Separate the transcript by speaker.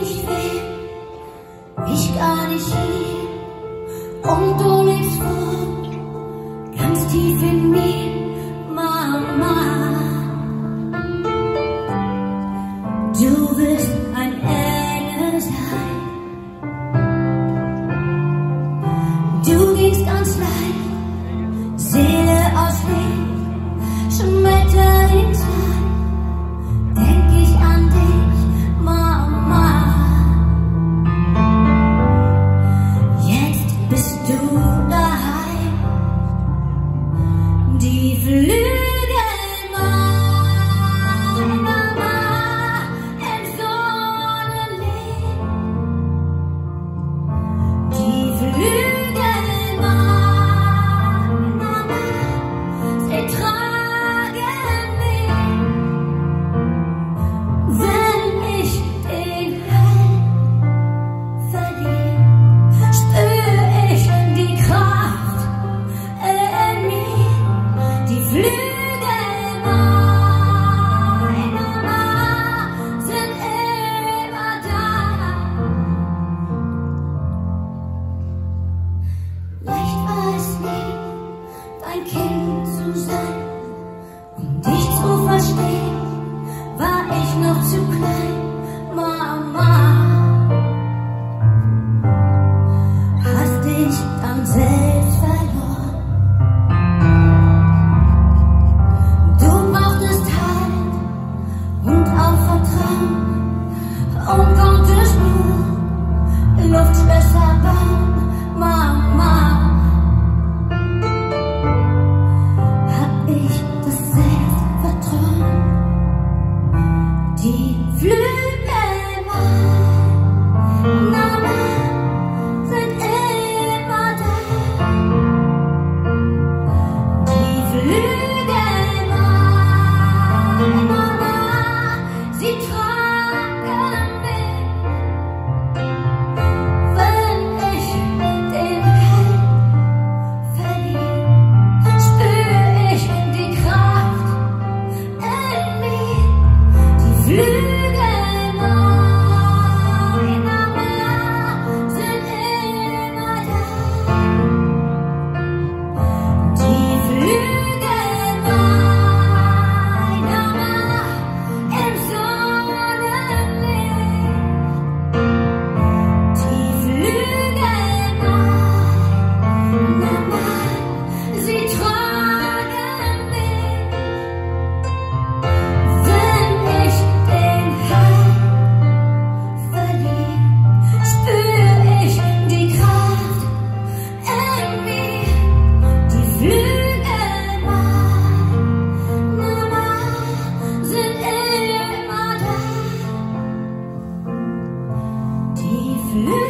Speaker 1: nicht will, ich gar nicht hier und du lebst fort, ganz tief in mir, Mama. Du тебя забыл, мама. Never